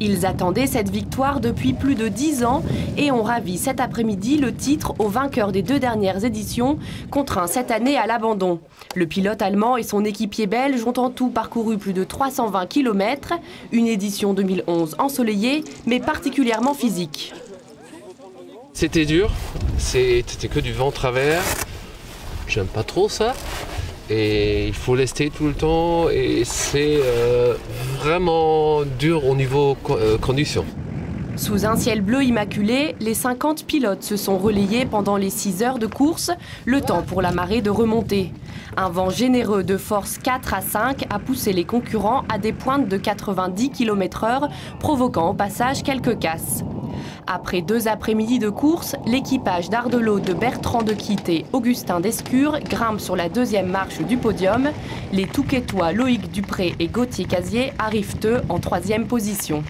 Ils attendaient cette victoire depuis plus de 10 ans et ont ravi cet après-midi le titre au vainqueur des deux dernières éditions, contraint cette année à l'abandon. Le pilote allemand et son équipier belge ont en tout parcouru plus de 320 km, une édition 2011 ensoleillée mais particulièrement physique. C'était dur, c'était que du vent travers. J'aime pas trop ça. Et il faut lester tout le temps et c'est euh, vraiment dur au niveau euh, conditions. Sous un ciel bleu immaculé, les 50 pilotes se sont relayés pendant les 6 heures de course, le temps pour la marée de remonter. Un vent généreux de force 4 à 5 a poussé les concurrents à des pointes de 90 km/h, provoquant au passage quelques casses. Après deux après-midi de course, l'équipage d'Ardelot de Bertrand de Quitte et Augustin Descure grimpe sur la deuxième marche du podium. Les Touquetois Loïc Dupré et Gauthier Casier arrivent eux en troisième position.